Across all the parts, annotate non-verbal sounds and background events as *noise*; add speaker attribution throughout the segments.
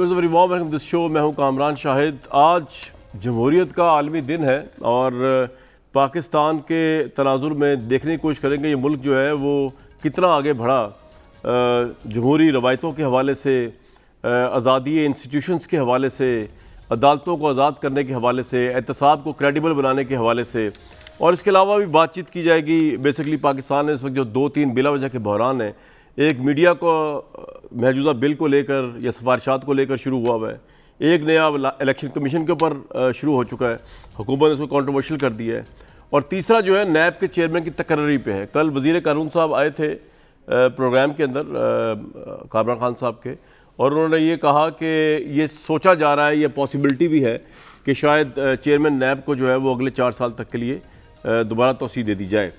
Speaker 1: Very welcome this show मैं हूँ, कामरान शाहिद। आज जमहूरीत का आलमी दिन है और पाकिस्तान के तनाजुर में देखने की कोशिश करेंगे, ये मुल्क जो है, वो कितना आगे बढ़ा। जमहूरी रवायतों के हवाले से आज़ादी इंस्टीट्यूशंस के हवाले से, अदालतों को आज़ाद करने के हवाले से, एहतसाब को क्रेडिबल बनाने के हवाले से। और इसके अलावा भी बातचीत की जाएगी। बेसिकली पाकिस्तान में इस वक्त जो दो तीन बिला वजह के बहरान हैं एक मीडिया को, महजूदा बिल को लेकर या सिफारशात को लेकर शुरू हुआ हुआ है। एक नया इलेक्शन कमीशन के ऊपर शुरू हो चुका है। हुकूमत ने उसको कॉन्ट्रोवर्शियल कर दिया है। और तीसरा जो है, नैब के चेयरमैन की तकर्री पे है। कल वज़ीर कानून साहब आए थे प्रोग्राम के अंदर कामरान खान साहब के। और उन्होंने ये कहा कि ये सोचा जा रहा है, ये पॉसिबिलिटी भी है कि शायद चेयरमैन नैब को जो है वो अगले चार साल तक के लिए दोबारा तोसी दे दी जाए।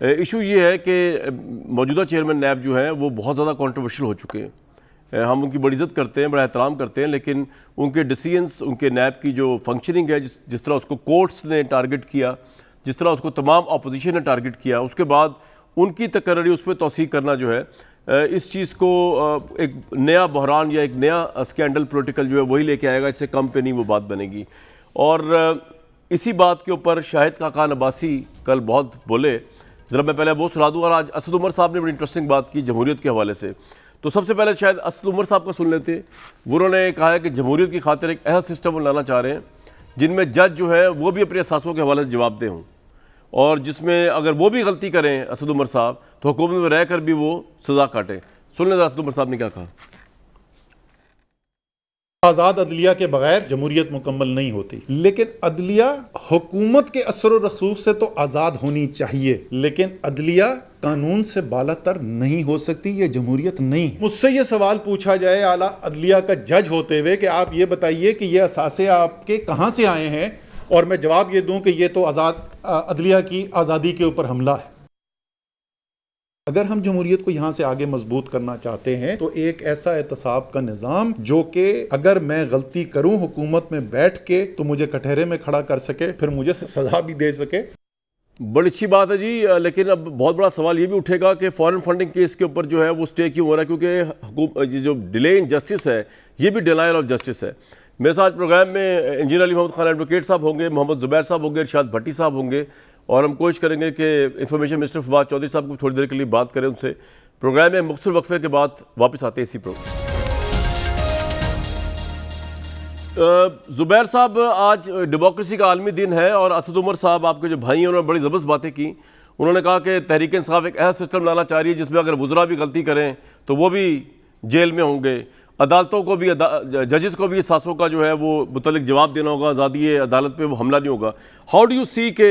Speaker 1: इशू ये है कि मौजूदा चेयरमैन नैब जो हैं, वो बहुत ज़्यादा कॉन्ट्रोवर्शियल हो चुके हैं। हम उनकी बड़ी इज़्ज़त करते हैं, बड़ा एहतराम करते हैं, लेकिन उनके डिसीजंस उनके नैब की जो फंक्शनिंग है, जिस जिस तरह उसको कोर्ट्स ने टारगेट किया, जिस तरह उसको तमाम अपोजिशन ने टारगेट किया, उसके बाद उनकी तकर्री, उस पर तोसी करना जो है इस चीज़ को एक नया बहरान या एक नया स्कैंडल पोलिटिकल जो है, वही लेके आएगा, इससे कम पे नहीं वो बात बनेगी। और इसी बात के ऊपर शाहिद काका नबासी कल बहुत बोले ज़रा मैं पहले वो सुना दूँ और आज असद उमर साहब ने बड़ी इंटरेस्टिंग बात की जमहूरियत के हवाले से। तो सबसे पहले शायद असद उमर साहब का सुन लेते। उन्होंने कहा है कि जमहूरियत की खातिर एक ऐसा सिस्टम वो लाना चाह रहे हैं, जिनमें जज जो है, वो भी अपने एहसासों के हवाले से जवाब दे हों। और जिसमें अगर वो भी गलती करें असद उमर साहब तो हुकूमत में रहकर भी वो सज़ा काटें। सुन लें असद उमर साहब ने क्या कहा।
Speaker 2: आज़ाद अदलिया के बगैर जमहूरियत मुकम्मल नहीं होती। लेकिन अदलिया हुकूमत के असर रसूख से तो आज़ाद होनी चाहिए। लेकिन अदलिया कानून से बालातर नहीं हो सकती, ये जमहूरियत नहीं मुझसे ये सवाल पूछा जाए आला अदलिया का जज होते हुए कि आप ये बताइए कि ये असासे आपके कहाँ से आए हैं? और मैं जवाब ये दूँ कि ये तो आज़ाद अदलिया की आज़ादी के ऊपर हमला है। अगर हम जमहूरियत को यहाँ से आगे मज़बूत करना चाहते हैं तो एक ऐसा एहतसाब का निज़ाम जो कि अगर मैं गलती करूँ हुकूमत में बैठ के तो मुझे कटहरे में खड़ा कर सके, फिर मुझे सजा भी दे सके।
Speaker 1: बड़ी अच्छी बात है जी लेकिन अब बहुत बड़ा सवाल ये भी उठेगा कि फॉरेन फंडिंग केस के ऊपर जो है वो स्टे क्यों हो रहा है, क्योंकि ये जो डिले इन जस्टिस है, ये भी डिनाइल ऑफ़ जस्टिस है। मेरे साथ प्रोग्राम में इंजीनियर अली मोहम्मद खान एडवोकेट साहब होंगे, मोहम्मद जुबैर साहब होंगे, इरशाद भट्टी साहब होंगे। और हम कोशिश करेंगे कि इंफॉर्मेशन मिनिस्टर फवाद चौधरी साहब को थोड़ी देर के लिए बात करें उनसे। प्रोग्राम में मुख्तर वक्फे के बाद वापस आते हैं इसी प्रोग्राम ज़ुबैर साहब, आज डेमोक्रेसी का आलमी दिन है और असद उमर साहब आपके जो भाई हैं, उन्होंने बड़ी ज़बरदस्त बातें की। उन्होंने कहा कि तहरीक इंसाफ एक ऐसा सिस्टम लाना चाह रही है जिसमें अगर वज़रा भी गलती करें तो वो भी जेल में होंगे। अदालतों को भी जजेस को भी, सासों का जो है वो मुतलिक जवाब देना होगा, आज़ादी अदालत पे वो हमला नहीं होगा। हाउ डू यू सी के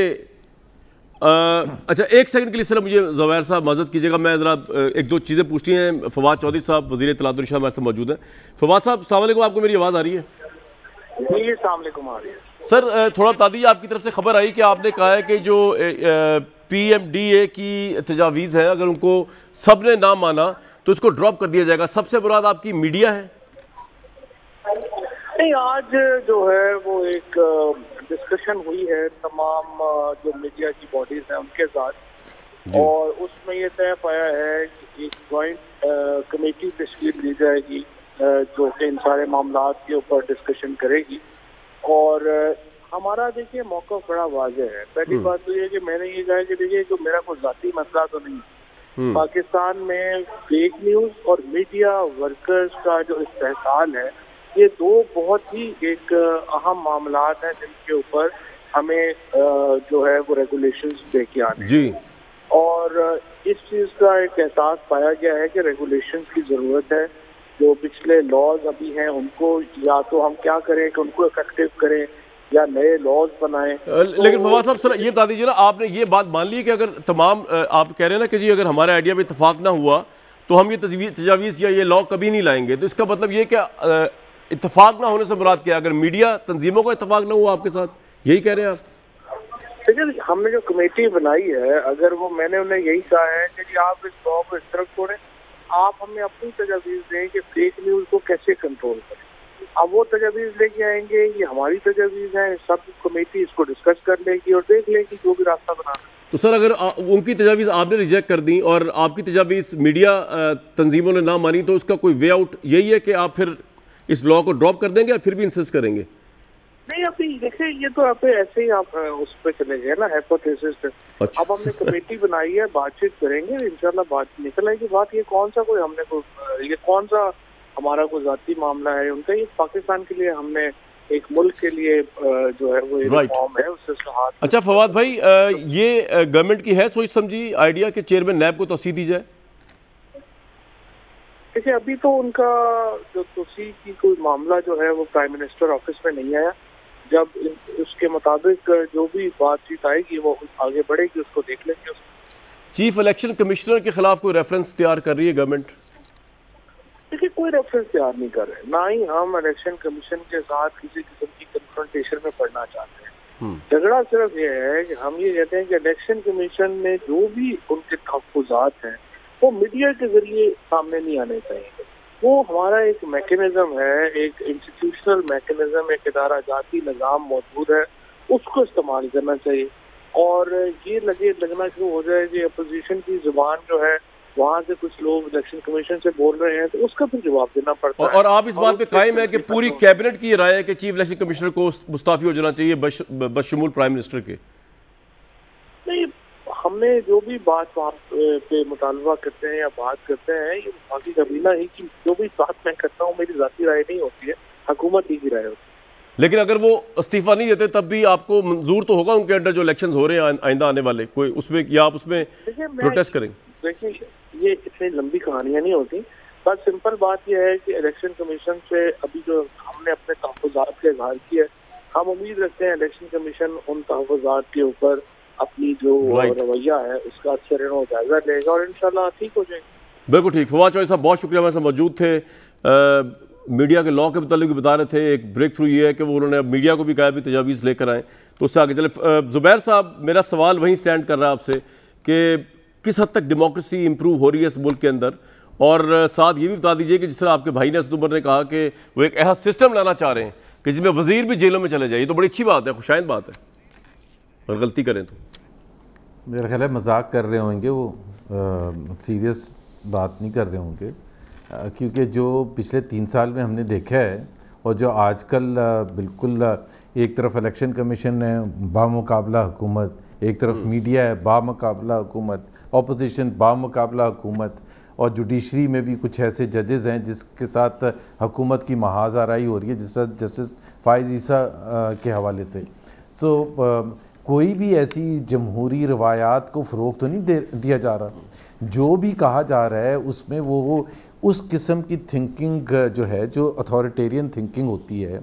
Speaker 1: अच्छा एक सेकंड के लिए सर मुझे जवैर साहब मदद कीजिएगा। मैं ज़रा एक दो चीज़ें पूछनी हैं। फवाद चौधरी साहब वजी तलातुलशाह हमारे साथ मौजूद हैं। फवाद साहब सलामकुम आपको मेरी आवाज़ आ रही है? सर थोड़ा बता दीजिए आपकी तरफ़ से खबर आई कि आपने कहा है कि जो पी एम डी ए की तजावीज़ है अगर उनको सबने ना माना तो इसको ड्रॉप कर दिया जाएगा। सबसे बुराद आपकी मीडिया है?
Speaker 3: नहीं आज जो है वो एक डिस्कशन हुई है तमाम जो मीडिया की बॉडीज हैं उनके साथ। और उसमें ये तय पाया है कि एक ज्वाइंट कमेटी तश्कील दी जाएगी जो कि इन सारे मामला के ऊपर डिस्कशन करेगी। और हमारा देखिए मौका बड़ा वाजह है। पहली हम्म। बात तो ये कि मैंने ये कहा कि देखिए जो मेरा कोई जाती मसला तो नहीं हम्म। पाकिस्तान में फेक न्यूज़ और मीडिया वर्कर्स का जो इस्तेसाल है ये दो बहुत ही एक अहम मामला हैं जिनके ऊपर हमें जो है वो रेगुलेशन लेके आने
Speaker 1: जी।
Speaker 3: और इस चीज़ का एक एहसास पाया गया है कि रेगुलेशन की ज़रूरत है। जो पिछले लॉज अभी हैं उनको या तो हम क्या करें कि उनको इफ़ेक्टिव करें या नए लॉज बनाए
Speaker 1: लेकिन फवाद साहब सर ये बता दीजिए ना आपने ये बात मान ली कि अगर तमाम आप कह रहे हैं ना कि जी अगर हमारे आइडिया में इतफाक ना हुआ तो हम ये तजावीज़ या ये लॉ कभी नहीं लाएँगे? तो इसका मतलब ये क्या इतफाक ना होने से मुराद क्या अगर मीडिया तंजीमों का इतफाक ना हुआ आपके साथ यही कह रहे हैं आप?
Speaker 3: देखिए हमने जो कमेटी बनाई है अगर वो मैंने उन्हें यही कहा है कि आप इस लॉ को इस तरह छोड़ें आप हमें अपनी तजावीज़ दें कि फेक न्यूज़ को कैसे कंट्रोल करें। अब वो तजावीज़ लेके आएँगे ये हमारी तजावीज़ है सब कमेटी इसको डिस्कस कर लेगी और देख लेगी जो भी रास्ता बनाना
Speaker 1: तो सर अगर आ, उनकी तजावीज़ आपने रिजेक्ट कर दी और आपकी तजावीज़ मीडिया तंजीमों ने ना मानी तो उसका कोई वे आउट यही है कि आप फिर इस लॉ को ड्रॉप कर देंगे या फिर भी इंसिस्ट करेंगे?
Speaker 3: नहीं अभी देखिए ये तो आप ऐसे ही आप उस पर चले गए ना हाइपोथेसिस पे।
Speaker 1: अच्छा।
Speaker 3: अब हमने कमेटी बनाई है बातचीत करेंगे इंशाल्लाह बात निकल आएगी। बात ये कौन सा कोई हमने को ये कौन सा हमारा कोई जाती मामला है? उनका ये पाकिस्तान के लिए हमने एक मुल्क के लिए जो है वो
Speaker 1: right.
Speaker 3: है उससे हाथ
Speaker 1: अच्छा फवाद भाई ये गवर्नमेंट की है सोच समझी? आइडिया के चेयरमैन नैब को तोसी दी जाए।
Speaker 3: देखिए अभी तो उनका जो तोसी की कोई मामला जो है वो प्राइम मिनिस्टर ऑफ़िस में नहीं आया। जब उसके मुताबिक जो भी बातचीत आएगी वो आगे बढ़ेगी उसको देख लेंगे
Speaker 1: चीफ इलेक्शन कमिश्नर के खिलाफ कोई रेफरेंस तैयार कर रही है गवर्नमेंट
Speaker 3: देखिए कोई रेफरेंस तैयार नहीं कर रहे। ना ही हम इलेक्शन कमीशन के साथ किसी किस्म की कन्फ्रंटेशन में पढ़ना चाहते हैं। हम्म। झगड़ा सिर्फ़ ये है कि हम ये कहते हैं कि इलेक्शन कमीशन में जो भी उनके तहफात हैं वो मीडिया के ज़रिए सामने नहीं आने चाहिए। वो हमारा एक मैकेनिज्म है एक इंस्टीट्यूशनल मैकेनिज्म एक इदारा जाती निज़ाम मौजूद है उसको इस्तेमाल करना चाहिए। और ये लगे लगना शुरू हो जाए कि अपोजिशन की ज़ुबान जो है वहाँ से कुछ लोग इलेक्शन कमीशन से बोल रहे हैं तो उसका फिर जवाब देना पड़ता
Speaker 1: और,
Speaker 3: है।
Speaker 1: और आप इस बात पे कायम है कि पूरी कैबिनेट की राय है कि चीफ इलेक्शन कमिश्नर को मुस्ताफी हो जाना चाहिए बशमूल प्राइम मिनिस्टर के।
Speaker 3: हमने जो भी बात वहाँ पे मुतालबा करते हैं या बात करते हैं ये बाकी कबीला ही की जो भी बात मैं करता हूँ मेरी जाती राय नहीं होती है हुकूमत ही की राय होती है।
Speaker 1: लेकिन अगर वो इस्तीफा नहीं देते तब भी आपको मंजूर तो होगा उनके अंडर जो इलेक्शन हो रहे हैं आइंदा आने वाले। कोई उसमें या आप उसमें प्रोटेस्ट करेंगे?
Speaker 3: देखिए ये इतनी लंबी कहानियाँ नहीं होती। बस सिंपल बात यह है कि इलेक्शन कमीशन से अभी जो हमने अपने तहफात का इजहार किया हम उम्मीद रखते हैं इलेक्शन कमीशन उन तहफात के ऊपर अपनी जो रवैया है उसका अच्छे ऋण जायजा लेगा और इनशाला ठीक हो जाएगा।
Speaker 1: बिल्कुल ठीक। फवाद चौधरी साहब बहुत शुक्रिया। हमारे साथ मौजूद थे आ, मीडिया के लॉ के मतलब भी बता रहे थे एक ब्रेक थ्रू ये है कि वो उन्होंने मीडिया को भी कहा भी तजावीज़ लेकर आए। तो उससे आगे चले ज़ुबैर साहब मेरा सवाल वहीं स्टैंड कर रहा है आपसे कि किस हद तक डेमोक्रेसी इंप्रूव हो रही है इस मुल्क के अंदर? और साथ ये भी बता दीजिए कि जिस तरह आपके भाई ने असद ने कहा कि वो एक ऐसा सिस्टम लाना चाह रहे हैं कि जिसमें वज़ीर भी जेलों में चले जाए ये तो बड़ी अच्छी बात है खुशाइन बात है। और गलती करें तो।
Speaker 4: मेरा ख्याल है मज़ाक कर रहे होंगे वो सीरियस बात नहीं कर रहे होंगे। क्योंकि जो पिछले तीन साल में हमने देखा है और जो आजकल बिल्कुल एक तरफ़ इलेक्शन कमीशन है बामुकाबला हुकूमत एक तरफ़ मीडिया है बामुकाबला हुकूमत अपोजिशन बामुकाबला हुकूमत और जुडिशरी में भी कुछ ऐसे जजेस हैं जिसके साथ हुकूमत की महाज महाजाराई हो रही है जिस जस्टिस फाइज ईसा के हवाले से। सो so, कोई भी ऐसी जमहूरी रवायात को फ़रोग तो नहीं दे, दिया जा रहा। जो भी कहा जा रहा है, उसमें वो उस किस्म की थिंकिंग जो है, जो अथॉरिटेरियन थिंकिंग होती है,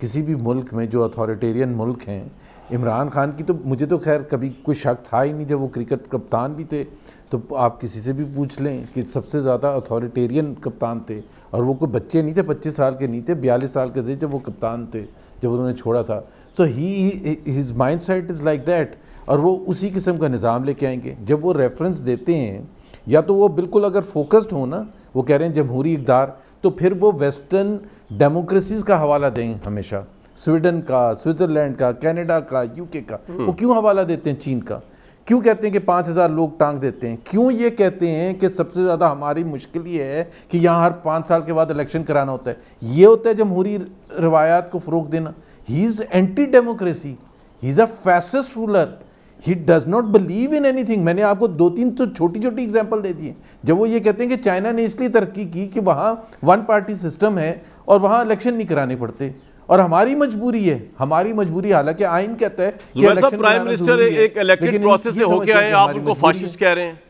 Speaker 4: किसी भी मुल्क में जो अथॉरिटेरियन मुल्क हैं, इमरान खान की तो मुझे तो खैर कभी कोई शक था ही नहीं जब वो क्रिकेट कप्तान भी थे। तो आप किसी से भी पूछ लें कि सबसे ज़्यादा अथॉरिटेरियन कप्तान थे, और वो कोई बच्चे नहीं थे, पच्चीस साल के नहीं थे, बयालीस साल के थे जब वो कप्तान थे, जब उन्होंने छोड़ा था। So he his mindset is like that और वो उसी किस्म का निज़ाम लेके आएँगे। जब वो रेफरेंस देते हैं या तो वो बिल्कुल अगर फोकस्ड हो ना वो कह रहे हैं जमहूरी इकदार तो फिर वो वेस्टर्न डेमोक्रेसीज का हवाला दें हमेशा। स्वीडन का स्विट्ज़रलैंड का कनाडा का यूके का। वो क्यों हवाला देते हैं चीन का? क्यों कहते हैं कि पाँच हज़ार लोग टांग देते हैं? क्यों ये कहते हैं कि सबसे ज़्यादा हमारी मुश्किल ये है कि यहाँ हर पाँच साल के बाद इलेक्शन कराना होता है? ये होता है जमहूरी रवायात को फ़रोग देना। Is anti democracy he is a fascist ruler he does not believe in anything मैंने आपको दो तीन तो छोटी छोटी एग्ज़ाम्पल दे दिए जब वो ये कहते हैं कि चाइना ने इसलिए तरक्की की कि वहाँ वन पार्टी सिस्टम है और वहाँ इलेक्शन नहीं कराने पड़ते। और हमारी मजबूरी है। हमारी मजबूरी हालाँकि आइन कहता है
Speaker 1: कि प्राइम मिनिस्टर एक इलेक्टेड प्रोसेस से होके आए आप उनको फाशिस्ट कह रहे हैं।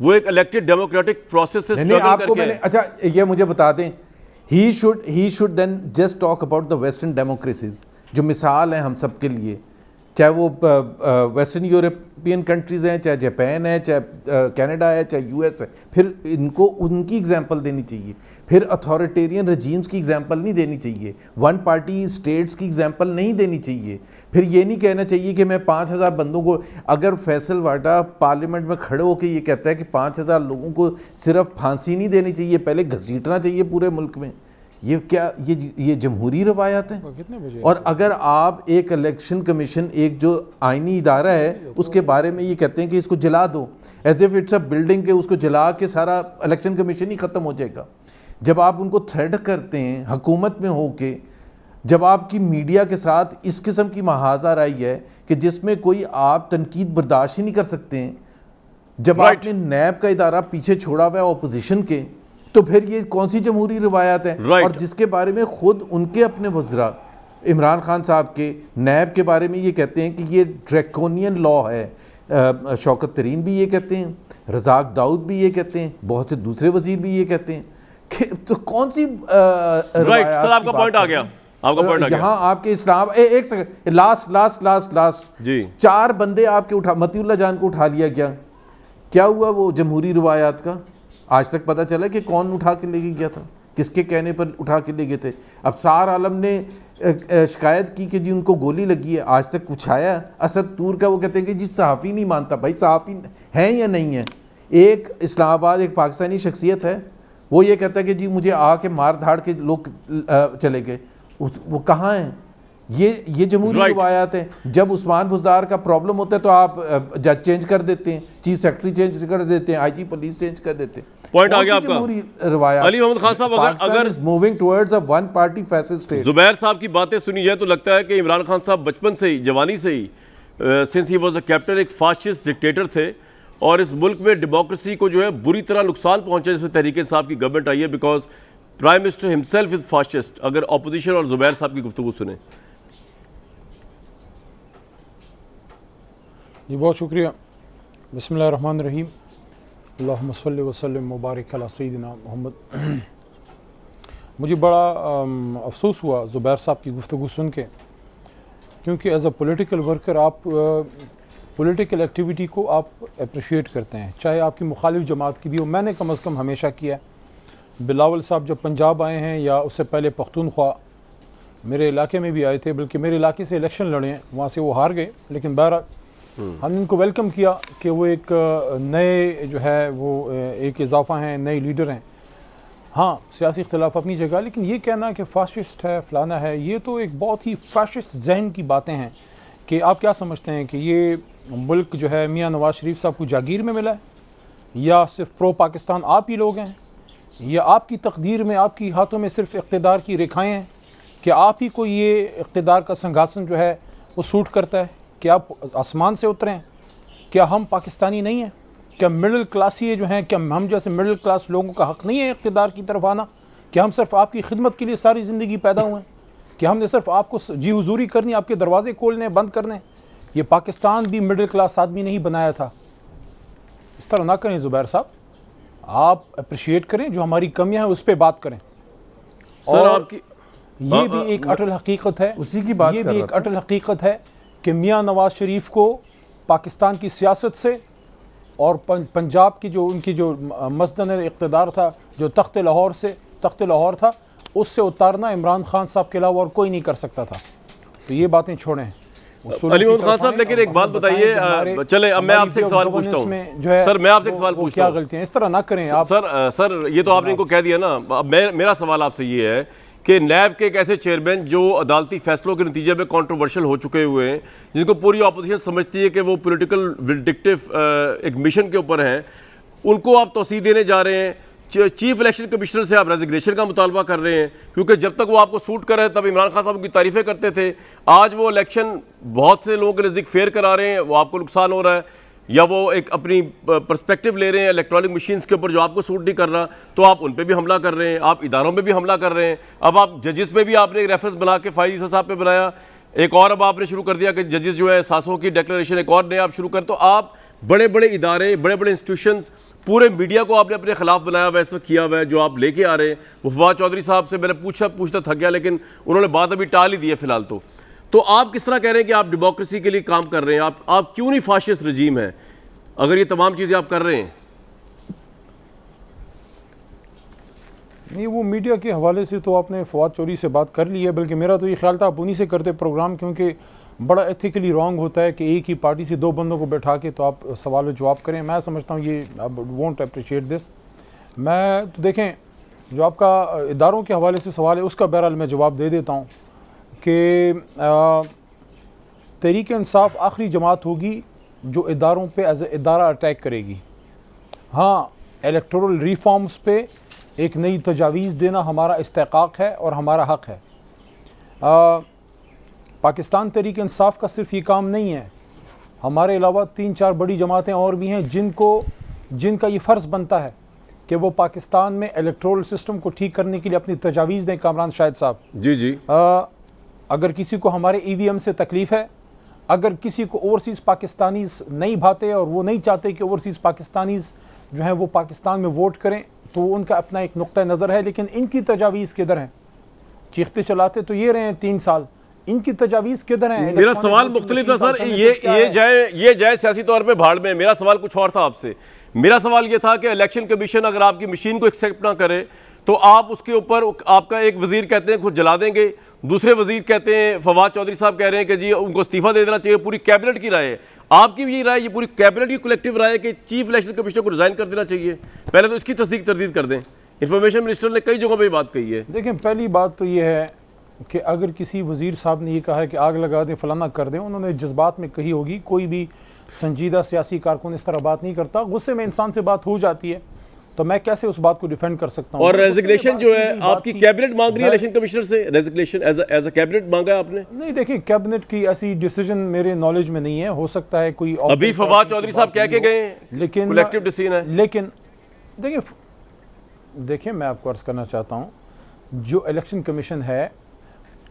Speaker 1: वो एक इलेक्टेड डेमोक्रेटिक प्रोसेस से
Speaker 4: आपको मैंने अच्छा ये मुझे बता दें he should he should then just talk about the western democracies जो मिसाल हैं हम सब के लिए। चाहे वो वेस्टर्न यूरोपियन कंट्रीज़ हैं, चाहे जापान है, चाहे कनाडा है, चाहे यूएस है, फिर इनको उनकी एग्जांपल देनी चाहिए। फिर अथॉरिटेरियन रजीम्स की एग्जांपल नहीं देनी चाहिए। वन पार्टी स्टेट्स की एग्जांपल नहीं देनी चाहिए। फिर ये नहीं कहना चाहिए कि मैं पाँच हज़ार बंदों को अगर फैसल वाटा पार्लियामेंट में खड़े होकर ये कहता है कि पाँच हज़ार लोगों को सिर्फ़ फांसी नहीं देनी चाहिए पहले घसीटना चाहिए पूरे मुल्क में। ये क्या ये ये जमहूरी रवायात है? और अगर आप एक इलेक्शन कमीशन एक जो आइनी इदारा है उसके बारे में ये कहते हैं कि इसको जला दो। As if it's a building के उसको जला के सारा इलेक्शन कमीशन ही ख़त्म हो जाएगा। जब आप उनको थ्रेड करते हैं हकूमत में होके जब आपकी मीडिया के साथ इस किस्म की महाजा आई है कि जिसमें कोई आप तनकीद बर्दाश्त ही नहीं कर सकते हैं जब
Speaker 1: Right.
Speaker 4: आपने नैब का इदारा पीछे छोड़ा हुआ है अपोजिशन के तो फिर ये कौन सी जमहूरी रिवायात है
Speaker 1: Right.
Speaker 4: और जिसके बारे में खुद उनके अपने वज्रा इमरान खान साहब के नैब के बारे में ये कहते हैं कि ये ड्रैकोनियन लॉ है शौकत तरीन भी ये कहते हैं रजाक दाऊद भी ये कहते हैं बहुत से दूसरे वज़ीर भी ये कहते हैं कि तो कौन सी
Speaker 1: राइट सर आपका पॉइंट आ गया आपका पॉइंट
Speaker 4: यहाँ आपके इस्लाम ए, एक second last last last last
Speaker 1: जी।
Speaker 4: चार बंदे आपके उठा मतीउल्ला जान को उठा लिया गया। क्या हुआ वो जमहूरी रिवायात का? आज तक पता चला कि कौन उठा के लेके गया था? किसके कहने पर उठा के ले गए थे? अब सार आलम ने शिकायत की कि जी उनको गोली लगी है आज तक कुछ आया? असद तूर का वो कहते हैं कि जी सहाफ़ी नहीं मानता भाई सहाफ़ी हैं या नहीं है? एक इस्लामाबाद एक पाकिस्तानी शख्सियत है वो ये कहता है कि जी मुझे आके मार धाड़ के लोग चले गए। उस- वो कहाँ हैं? ये ये जमहूरी
Speaker 1: Right.
Speaker 4: रिवायात है। जब उस्मान बुजदार का प्रॉब्लम होता है तो आप जज चेंज कर देते हैं चीफ सेक्रेटरी चेंज कर देते हैं आईजी पुलिस चेंज कर देते हैं।
Speaker 1: Point आ गया आपका? अली मोहम्मद खान साहब, अगर- अगर-
Speaker 4: moving towards a one party fascist state
Speaker 1: Zubair साहब की बातें सुनी जाए तो लगता है कि इमरान खान साहब बचपन से ही जवानी से ही since he was a captain एक फाशिस्ट डिक्टेटर थे। और इस मुल्क में डेमोक्रेसी को जो है बुरी तरह नुकसान पहुँचा जिसमें तहरीक इंसाफ की गवर्नमेंट आई है because prime minister himself is fascist अगर अपोजिशन और जुबैर साहब की गुफ्तु सुने।
Speaker 5: जी, बहुत शुक्रिया। बसमीम अल्लाम वसलम मुबारक अला मोहम्मद। मुझे बड़ा अफसोस हुआ ज़ुबैर साहब की गुफ्तु सुन के, क्योंकि एज अ पॉलिटिकल वर्कर आप पॉलिटिकल एक्टिविटी को आप अप्रिशिएट करते हैं। चाहे आपकी मुखालिफ जमात की भी हो, मैंने कम अज़ कम हमेशा किया है। बिलावल साहब जब पंजाब आए हैं या उससे पहले पख्तूनख्वा मेरे इलाके में भी आए थे बल्कि मेरे इलाके से इलेक्शन लड़े हैं वहाँ से वो हार गए लेकिन बहरहाल हमने इनको वेलकम किया कि वो एक नए जो है वो एक इजाफा हैं नए लीडर हैं। हाँ सियासी इख्तलाफ अपनी जगह लेकिन ये कहना कि फाशिस्ट है फलाना है ये तो एक बहुत ही फाशिस्ट जहन की बातें हैं कि आप क्या समझते हैं कि ये मुल्क जो है मियाँ नवाज़ शरीफ साहब को जागीर में मिला है? या सिर्फ़ प्रो पाकिस्तान आप ही लोग हैं? या आपकी तकदीर में, आपकी हाथों में सिर्फ़ इकतदार की रेखाएँ हैं कि आप ही को ये इकतदार का संघासन जो है वो सूट करता है कि आप आसमान से उतरें। क्या हम पाकिस्तानी नहीं हैं? क्या मिडिल क्लास ये जो हैं, क्या हम जैसे मिडिल क्लास लोगों का हक़ नहीं है इकतदार की तरफ़ आना? कि हम सिर्फ़ आपकी खिदमत के लिए सारी ज़िंदगी पैदा हुए हैं? कि हमने सिर्फ़ आपको जी हुजूरी करनी, आपके दरवाजे खोलने, बंद करने? ये पाकिस्तान भी मिडिल क्लास आदमी ने ही बनाया था। इस तरह ना करें ज़ुबैर साहब। आप अप्रिशिएट करें जो हमारी कमियाँ हैं उस पर बात करें।
Speaker 1: सर
Speaker 5: और
Speaker 1: आपकी
Speaker 5: ये भी एक अटल हकीकत है।
Speaker 4: उसी की बात
Speaker 5: ये
Speaker 4: कर
Speaker 5: भी
Speaker 4: रहा
Speaker 5: एक अटल हकीकत है कि मियाँ नवाज़ शरीफ को पाकिस्तान की सियासत से और पंजाब की जो उनकी जो मसदन इकतदार था जो तख्त लाहौर से तख्त लाहौर था उससे उतारना इमरान खान साहब के अलावा और कोई नहीं कर सकता था। तो ये बातें छोड़ें।
Speaker 1: अली मोहम्मद खान साहब लेकिन एक बात बताइए, चले, अब मैं आपसे एक सवाल पूछता हूँ। सर, मैं आपसे एक सवाल पूछता
Speaker 5: क्या
Speaker 1: हूँ।
Speaker 5: गलतियाँ इस तरह ना करें आप
Speaker 1: सर सर ये तो आपने इनको कह दिया ना अब मेरा सवाल आपसे ये है कि नैब के एक ऐसे चेयरमैन जो अदालती फैसलों के नतीजे में कंट्रोवर्शियल हो चुके हुए हैं जिनको पूरी अपोजिशन समझती है कि वो पॉलिटिकल विडिक्टिव एक मिशन के ऊपर हैं उनको आप तोसी देने जा रहे हैं चीफ इलेक्शन कमिश्नर से आप रेजिग्नेशन का मुतालबा कर रहे हैं, क्योंकि जब तक वो आपको सूट कर रहे हैं, तब इमरान खान साहब की तारीफें करते थे। आज वो इलेक्शन बहुत से लोगों के नज़दीक फेयर करा रहे हैं, वो आपको नुकसान हो रहा है, या वो एक अपनी पर्सपेक्टिव ले रहे हैं इलेक्ट्रॉनिक मशीन्स के ऊपर जो आपको सूट नहीं कर रहा तो आप उन पर भी हमला कर रहे हैं, आप इदारों में भी हमला कर रहे हैं। अब आप जजेस पे भी आपने एक रेफरेंस बना के फाइज साहब पे बनाया। एक और अब आपने शुरू कर दिया कि जजेस जो है, सासों की डिक्लेरेशन एक और नए आप शुरू कर तो आप बड़े बड़े इदारे बड़े बड़े इंस्टीट्यूशंस पूरे मीडिया को आपने अपने खिलाफ बनाया हुआ है इस वक्त किया हुआ है, जो आप लेके आ रहे हैं। वो फवाद चौधरी साहब से मैंने पूछा, पूछता थक गया, लेकिन उन्होंने बात अभी टाल ही दी है फ़िलहाल तो। तो आप किस तरह कह रहे हैं कि आप डेमोक्रेसी के लिए काम कर रहे हैं? आप आप क्यों नहीं फाशिस्ट रजीम है? अगर ये तमाम चीज़ें आप कर रहे हैं।
Speaker 5: नहीं, वो मीडिया के हवाले से तो आपने फवाद चौधरी से बात कर ली है, बल्कि मेरा तो ये ख्याल था आप उन्हीं से करते प्रोग्राम क्योंकि बड़ा एथिकली रॉन्ग होता है कि एक ही पार्टी से दो बंदों को बैठा के तो आप सवाल जवाब करें। मैं समझता हूँ ये वोंट अप्रिशिएट दिस मैं तो देखें जो आपका इदारों के हवाले से सवाल है उसका बहरहाल मैं जवाब दे देता हूँ कि तहरीक इंसाफ आखिरी जमात होगी जो इदारों पे एज इदारा अटैक करेगी। हाँ इलेक्टोरल रिफॉर्म्स पे एक नई तजावीज़ देना हमारा इस्तेकाक है और हमारा हक है। आ, पाकिस्तान तरीक इंसाफ का सिर्फ़ ये काम नहीं है। हमारे अलावा तीन चार बड़ी जमातें और भी हैं जिनको जिनका ये फ़र्ज़ बनता है कि वो पाकिस्तान में इलेक्ट्रोल सिस्टम को ठीक करने के लिए अपनी तजावीज़ दें कामरान शाहिद साहब।
Speaker 1: जी जी।
Speaker 5: आ, अगर किसी को हमारे ई वी एम से तकलीफ़ है अगर किसी को ओवरसीज़ पाकिस्तानीज़ नहीं भाते और वो नहीं चाहते कि ओवरसीज़ पाकिस्तानीज़ जो हैं वो पाकिस्तान में वोट करें तो उनका अपना एक नुक़ नज़र है लेकिन इनकी तजावीज़ किधर हैं? चीखते चलाते तो ये रहे हैं तीन साल। इनकी तजावीज़ किधर हैं?
Speaker 1: मेरा सवाल मुख्तलिफ़ था सर ये ये जाए ये जाए सियासी तौर पे भाड़ में मेरा सवाल कुछ और था आपसे। मेरा सवाल ये था कि इलेक्शन कमीशन अगर आपकी मशीन को एक्सेप्ट ना करे तो आप उसके ऊपर आपका एक वज़ीर कहते हैं खुद जला देंगे। दूसरे वज़ीर कहते हैं फवाद चौधरी साहब कह रहे हैं कि जी उनको इस्तीफा दे देना चाहिए पूरी कैबिनेट की राय है। आपकी भी ये राय ये पूरी कैबिनेट की कलेक्टिव राय है कि चीफ इलेक्शन कमिश्नर को रिजाइन कर देना चाहिए। पहले तो इसकी तस्दीक तरदीद कर दें। इन्फॉर्मेशन मिनिस्टर ने कई जगहों पर बात कही है।
Speaker 5: देखें पहली बात तो ये है कि अगर किसी वज़ीर साहब ने यह कहा है कि आग लगा दें फलाना कर दें उन्होंने जज्बात में कही होगी कोई भी संजीदा सियासी कारकुन इस तरह बात नहीं करता गुस्से में इंसान से बात हो जाती है। तो मैं कैसे उस बात को डिफेंड कर सकता हूँ?
Speaker 1: और रेजिग्नेशन जो है आपकी कैबिनेट मांग रही है इलेक्शन कमिश्नर से? Resignation as as a cabinet मांगा आपने?
Speaker 5: नहीं देखिए कैबिनेट की ऐसी डिसीज़न मेरे नॉलेज में नहीं है। हो सकता है कोई
Speaker 1: अभी फवाद चौधरी साहब कह के गए लेकिन कलेक्टिव डिसीज़न है।
Speaker 5: लेकिन देखिए देखिए मैं आपको अर्ज़ करना चाहता हूँ जो इलेक्शन कमीशन है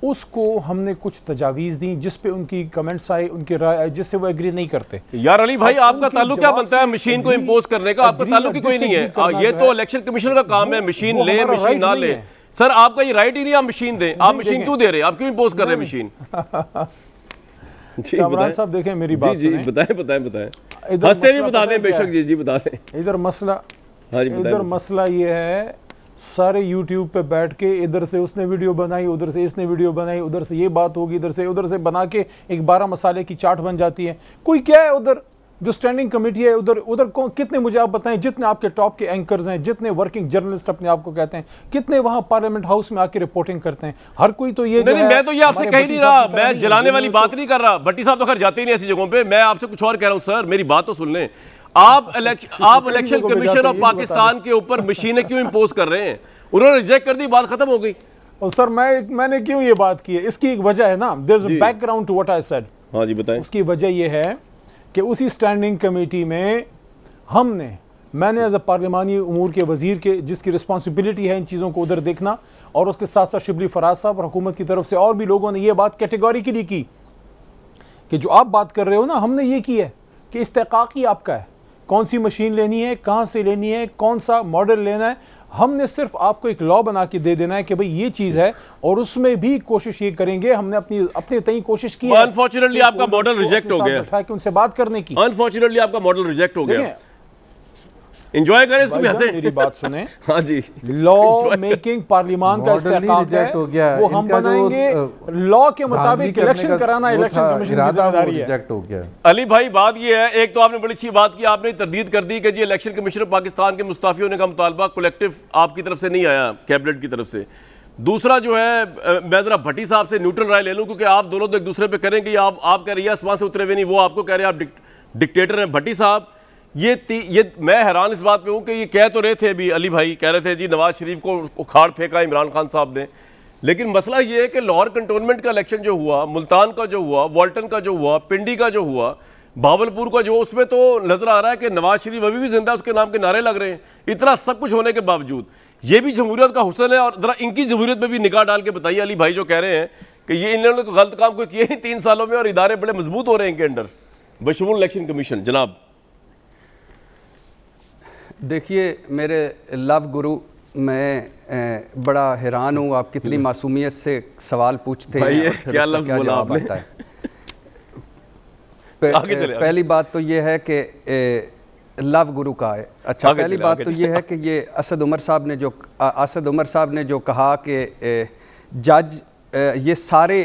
Speaker 5: उसको हमने कुछ तजावीज दी जिस पे उनकी कमेंट्स आए उनकी राय आए जिससे वो एग्री नहीं करते।
Speaker 1: यार अली भाई आपका ताल्लुक क्या बनता है मशीन को इम्पोज करने का? आपका ताल्लुक ही कोई नहीं है। ये तो इलेक्शन कमीशन का काम है मशीन ले मशीन ना ले। सर आपका ये राइट ही नहीं आप मशीन दें। आप मशीन क्यों दे रहे हैं? आप क्यों इम्पोज कर रहे हैं मशीन *laughs*
Speaker 5: जी साहब देखें मेरी बात
Speaker 1: जी जी बताएँ बताएँ बताएँ। हँसते भी बता दें बेशक। जी जी बता दें।
Speaker 5: इधर मसला हाँ इधर मसला ये है सारे यूट्यूब पे बैठ के इधर से उसने वीडियो बनाई उधर से इसने वीडियो बनाई उधर से ये बात होगी इधर से उधर से बना के एक बारह मसाले की चाट बन जाती है। कोई क्या है उधर? जो स्टैंडिंग कमेटी है उधर उधर कौन कितने मुझे आप बताएँ जितने आपके टॉप के एंकर्स हैं जितने वर्किंग जर्नलिस्ट अपने आप को कहते हैं कितने वहाँ पार्लियामेंट हाउस में आके रिपोर्टिंग करते हैं? हर कोई तो ये
Speaker 1: नहीं, नहीं, मैं तो ये आपसे कह नहीं रहा मैं जलाने वाली बात नहीं कर रहा भट्टी साहब तो खैर जाते ही नहीं ऐसी जगहों पर मैं आपसे कुछ और कह रहा हूँ सर मेरी बात तो सुन लें। आप *laughs* इलेक्शन आप इलेक्शन कमीशन ऑफ़ पाकिस्तान के ऊपर मशीनें क्यों इम्पोज कर रहे हैं? उन्होंने रिजेक्ट कर दी बात खत्म हो गई।
Speaker 5: और सर मैं मैंने क्यों ये बात की है? इसकी एक वजह है ना। There background to what I said
Speaker 1: हाँ जी बताएँ।
Speaker 5: उसकी वजह ये है कि उसी स्टैंडिंग कमेटी में हमने मैंने एज अ पार्लिमानी उमूर के वज़ीर के जिसकी रिस्पॉन्सिबिलिटी है इन चीज़ों को उधर देखना और उसके साथ साथ शिबली फराज साहब और हुकूमत की तरफ़ से और भी लोगों ने यह बात कैटेगोरी के लिए की कि जो आप बात कर रहे हो ना हमने ये की है कि इस्तेकाक ही आपका है। कौन सी मशीन लेनी है कहाँ से लेनी है कौन सा मॉडल लेना है हमने सिर्फ़ आपको एक लॉ बना के दे देना है कि भाई ये चीज़ है और उसमें भी कोशिश ये करेंगे हमने अपनी अपने तई कोशिश की
Speaker 1: अनफॉर्चुनेटली आपका मॉडल रिजेक्ट हो गया।
Speaker 5: कि उनसे बात करने की।
Speaker 1: अनफॉर्चुनेटली आपका मॉडल रिजेक्ट हो गया। एंजॉय करें इसको भी हंसे।
Speaker 5: मेरी बात सुने। *laughs*
Speaker 1: हाँ जी।
Speaker 5: लॉ मेकिंग पार्लियामान का इस्तेमाल है हो। गया। वो हम बनाएँगे। लॉ के मुताबिक इलेक्शन कराना इलेक्शन कमीशन की
Speaker 4: रिजेक्ट हो। गया।
Speaker 1: अली भाई बात ये है एक तो आपने बड़ी अच्छी बात की आपने तरदीद कर दी कि जी इलेक्शन कमीशन ऑफ़ पाकिस्तान के मुस्ताफी होने का मुतालबा कलेक्टिव आपकी तरफ़ से नहीं आया कैबिनेट की तरफ़ से। दूसरा जो है मैं जरा भट्टी साहब से न्यूट्रल राय ले लूँ क्योंकि आप दोनों तो एक दूसरे पे करेंगे आप आप कह रही है आसमान से उतरे हुए नहीं वो आपको कह रहे हैं आप डिक्टेटर हैं। भट्टी साहब ये ये, मैं हैरान इस बात पे हूँ कि ये कह तो रहे थे अभी अली भाई, कह रहे थे, जी, नवाज़ शरीफ को उखाड़ फेंका, इमरान खान साहब ने। लेकिन मसला ये है कि लाहौर कंटोनमेंट का इलेक्शन जो हुआ, मुल्तान का जो हुआ, वॉल्टन का जो हुआ, पिंडी का जो हुआ भावलपुर का जो, उसमें तो नज़र आ रहा है कि नवाज़ शरीफ अभी भी ज़िंदा, उसके नाम के नारे लग रहे हैं। इतना सब कुछ होने के बावजूद, ये भी जमहूरियत का हुसन है और ज़रा इनकी जमहूरियत में भी निकाह डाल के बताइए, अली भाई जो कह रहे हैं कि ये इन लोगों ने गलत काम कोई किए ही तीन सालों में और इदारे बड़े मज़बूत हो रहे हैं इनके अंडर। बशमूल इलेक्शन कमीशन, जनाब।
Speaker 6: देखिए मेरे लव गुरु मैं बड़ा हैरान हूँ आप कितनी। *laughs* मासूमियत से सवाल पूछते हैं
Speaker 1: क्या लफ्ज बोला आपने? है। *laughs*
Speaker 6: आगे चले, पहली बात तो ये है कि लव गुरु का है। अच्छा पहली चले, बात तो ये है कि ये असद उमर साहब ने जो असद उमर साहब ने जो कहा कि जज ये सारे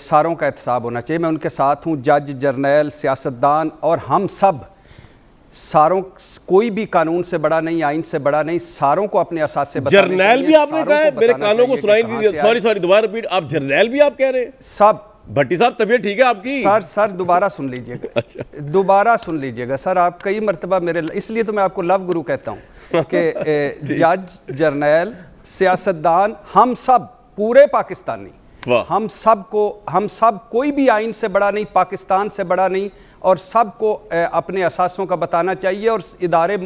Speaker 6: सारों का एहतसाब होना चाहिए। मैं उनके साथ हूँ जज जर्नैल सियासतदान और हम सब सारों कोई भी कानून से बड़ा नहीं आइन से बड़ा नहीं सारों को अपने असास से
Speaker 1: जर्नैल भी आपने कहा है मेरे कानों को सुनाई नहीं दिया। सॉरी सॉरी दोबारा रिपीट आप जर्नैल भी आप कह रहे हैं?
Speaker 6: सब
Speaker 1: भट्टी साहब तबीयत ठीक है आपकी?
Speaker 6: सर सर दोबारा सुन लीजिएगा। *laughs* अच्छा। दोबारा सुन लीजिएगा। सर आप कई मरतबा मेरे इसलिए तो मैं आपको लव गुरु कहता हूँ कि *laughs* जज जर्नैल सियासतदान हम सब पूरे पाकिस्तानी हम सबको हम सब कोई भी आइन से बड़ा नहीं पाकिस्तान से बड़ा नहीं और सबको अपने असासों का बताना चाहिए और इदारे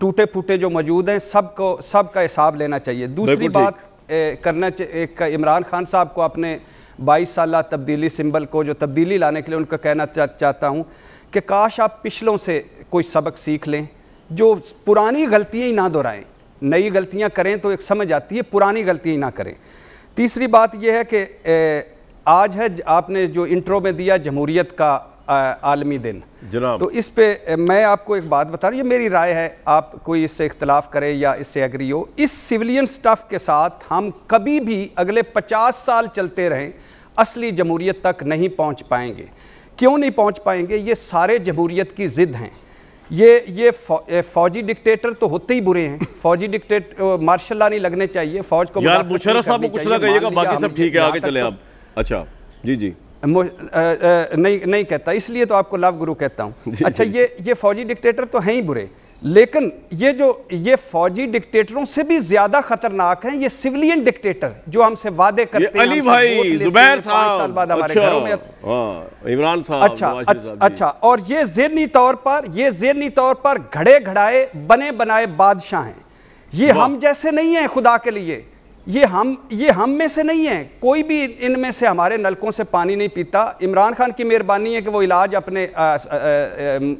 Speaker 6: टूटे फूटे जो मौजूद हैं सबको सब का हिसाब लेना चाहिए। दूसरी बात ए, करना एक इमरान खान साहब को अपने 22 साल तब्दीली सिंबल को जो तब्दीली लाने के लिए उनका कहना चा, चाहता हूँ कि काश आप पिछलों से कोई सबक सीख लें जो पुरानी गलतियाँ ही ना दोहराएँ। नई गलतियाँ करें तो एक समझ आती है पुरानी गलतियाँ ही ना करें। तीसरी बात यह है कि आज है आपने जो इंट्रो में दिया जमहूरीत का आलमी दिन।
Speaker 1: जनाब।
Speaker 6: तो इस पे मैं आपको एक बात बता रहा हूँ ये मेरी राय है आप कोई इससे इख्तलाफ करें या इससे एग्री हो। इस सिविलियन स्टफ़ के साथ हम कभी भी अगले पचास साल चलते रहें असली जमहूरीत तक नहीं पहुँच पाएँगे। क्यों नहीं पहुँच पाएँगे? ये सारे जमहूरीत की ज़िद हैं। ये ये फौजी डिक्टेटर तो होते ही बुरे हैं। फौजी डिक्टेट मार्शल नहीं लगने चाहिए फौज को
Speaker 1: यार साहब को कुछ ना कहिएगा बाकी सब ठीक है आगे चले आप। अच्छा जी जी।
Speaker 6: नहीं नहीं कहता इसलिए तो आपको लव गुरु कहता हूँ। *laughs* अच्छा ये ये फौजी डिक्टेटर तो हैं ही बुरे लेकिन ये जो ये फौजी डिक्टेटरों से भी ज़्यादा खतरनाक हैं ये सिविलियन डिक्टेटर जो हमसे वादे करते
Speaker 1: हैं अली भाई जुबैर साहब। बाद हमारे अच्छा, घरों में हाँ, इमरान साहब
Speaker 6: अच्छा अच्छा, अच्छा और ये जेरनी तौर पर ये जेरनी तौर पर घड़े घड़ाए बने बनाए बादशाह हैं। ये हम जैसे नहीं हैं खुदा के लिए। ये हम ये हम में से नहीं है। कोई भी इनमें से हमारे नलकों से पानी नहीं पीता। इमरान खान की मेहरबानी है कि वो इलाज अपने आ, आ, आ,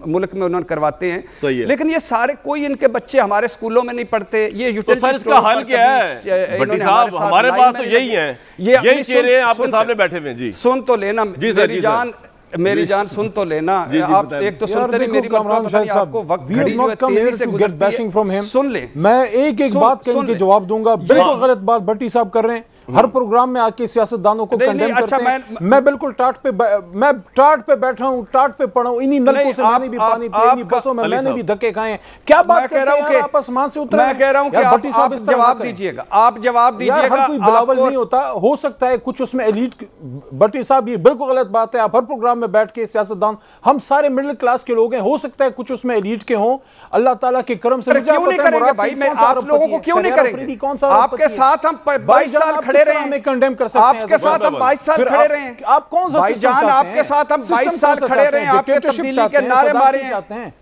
Speaker 6: मुल्क में उन्होंने करवाते हैं।
Speaker 1: सही है।
Speaker 6: लेकिन ये सारे कोई इनके बच्चे हमारे स्कूलों में नहीं पढ़ते। ये
Speaker 1: तो सर इसका हल क्या है? साहब हमारे पास तो यही है। ये यही चेहरे आपके सामने बैठे हुए जी।
Speaker 6: सुन तो लेना। मेरी जान मेरी जान सुन तो लेना जी, जी, आप एक तो सुनते नहीं मेरी बात आपको वक्त घड़ी जो है तेज़ी से गुजरती है। सुन ले।
Speaker 5: मैं एक एक बात के जवाब दूँगा। बिल्कुल गलत बात भट्टी साहब कर रहे हैं। हर प्रोग्राम में आके सियासतदानों को कंडेम अच्छा करते हैं। मैं, मैं बिल्कुल टाट पे मैं टाट पे बैठा हूँ टाट पे पढ़ा हूँ। इन्हीं नलकों से मैंने भी पानी पिया इन्हीं बसों में मैंने भी धक्के खाए क्या बात कह रहा हूँ कि आप आसमान से उतरे
Speaker 6: मैं कह रहा हूँ कि भट्टी साहब जवाब दीजिएगा आप जवाब दीजिएगा
Speaker 5: हर कोई बिलावल नहीं होता। हो सकता है कुछ उसमें एलीट भट्टी साहब ये बिल्कुल गलत बात है। आप हर प्रोग्राम में बैठ के सियासतदान हम सारे मिडिल क्लास के लोग हैं। हो सकता है कुछ उसमें एलीट के हों। अल्लाह ताला के करम से
Speaker 6: क्यों नहीं करेंगे भाई? मैं आप लोगों को क्यों नहीं करेंगे? आपके साथ हम बाईस साल खड़े रहे हैं।
Speaker 5: कंडेम कर सकते
Speaker 6: आपके साथ हम 22 साल खड़े रहे हैं।
Speaker 5: आप कौन सा
Speaker 6: भाईजान आपके साथ हम 22 साल खड़े रहे हैं आपके तब्दीली के नारे मारे जाते हैं।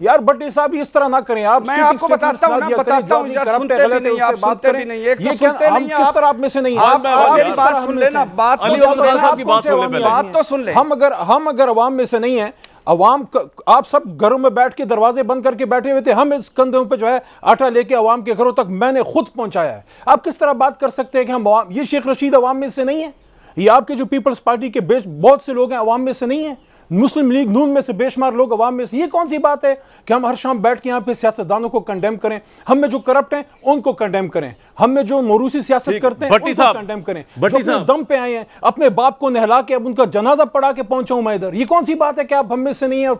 Speaker 5: यार भट्टी साहब इस तरह ना करें। आप
Speaker 6: मैं आपको बताता हूँ ना बताता हूँ यार सुनते भी नहीं आप सुनते भी नहीं एक तो सुनते नहीं
Speaker 5: किस तरह आप में से नहीं
Speaker 6: आप मेरी बात सुन लेना बात बात तो सुन ले।
Speaker 5: हम अगर हम अगर अवाम में से नहीं है अवाम आप सब घरों में बैठ के दरवाजे बंद करके बैठे हुए थे। हम इस कंधों पर जो है आटा लेके अवाम के घरों तक मैंने खुद पहुँचाया है। आप किस तरह बात कर सकते हैं कि हम ये शेख रशीद अवाम में से नहीं है? ये आपके जो पीपल्स पार्टी के बेच बहुत से लोग हैं अवाम में से नहीं है? मुस्लिम लीग नून में से बेशुमार लोग अवाम में से ये कौन सी बात है कि हम हर शाम बैठ के यहाँ पे सियासतदानों को कंडेम करें? हम में जो करप्ट हैं उनको कंडेम करें। हम में जो मोरूसी सियासत करते हैं उनको कंडेम करें। जो अपने दम पे आए हैं अपने बाप को नहला के अब उनका जनाजा पढ़ा के पहुंचाऊं मैं इधर। ये कौन सी बात है कि आप हम में से नहीं है